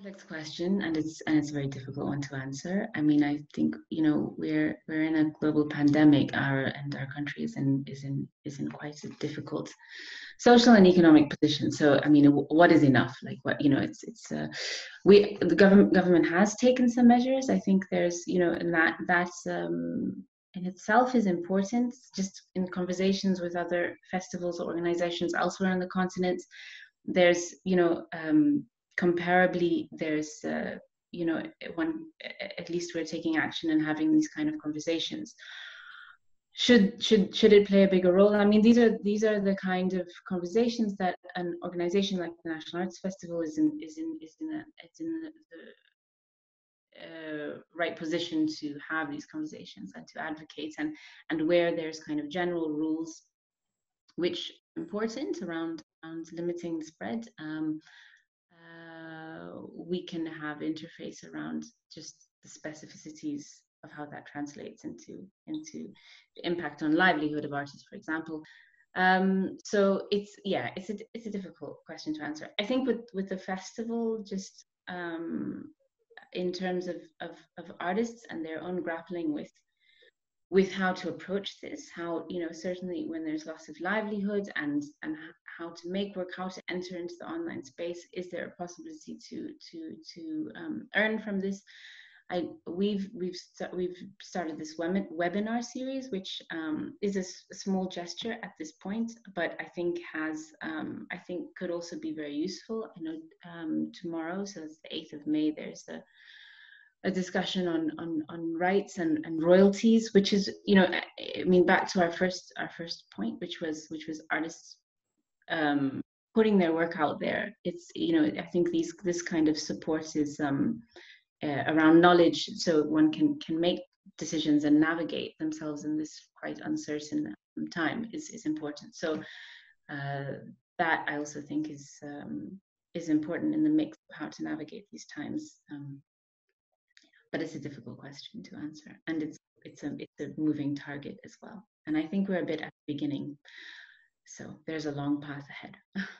complex question and it's and it's a very difficult one to answer. I mean i think you know we're we're in a global pandemic. Our and our country is in is in is in quite a difficult social and economic position. So i mean what is enough? Like what you know it's it's uh, we the government government has taken some measures. I think there's you know and that that's um in itself is important. Just in conversations with other festivals or organizations elsewhere on the continent there's you know um comparably there's uh, you know one at least we're taking action and having these kind of conversations. Should should should it play a bigger role? I mean these are these are the kind of conversations that an organization like the national arts festival is in is in is in a, it's in the, uh, right position to have these conversations and to advocate and and where there's kind of general rules which important around around limiting the spread. Um, we can have interface around just the specificities of how that translates into into the impact on livelihood of artists, for example. Um, so it's yeah, it's a it's a difficult question to answer. I think with with the festival, just um, in terms of, of of artists and their own grappling with with how to approach this how you know certainly when there's loss of livelihood and and how to make work how to enter into the online space is there a possibility to to to um, earn from this I, we've we've st- we've started this web- webinar series, which um, is a, s- a small gesture at this point, but I think has um, I think could also be very useful. I know um, tomorrow, so it's the eighth of May. There's a a discussion on on on rights and, and royalties, which is you know I mean back to our first our first point, which was which was artists um, putting their work out there. It's you know I think these this kind of support is um, uh, around knowledge, so one can can make decisions and navigate themselves in this quite uncertain time is is important. So uh, that I also think is um, is important in the mix of how to navigate these times. Um, but it's a difficult question to answer and it's it's a it's a moving target as well. And i think we're a bit at the beginning so there's a long path ahead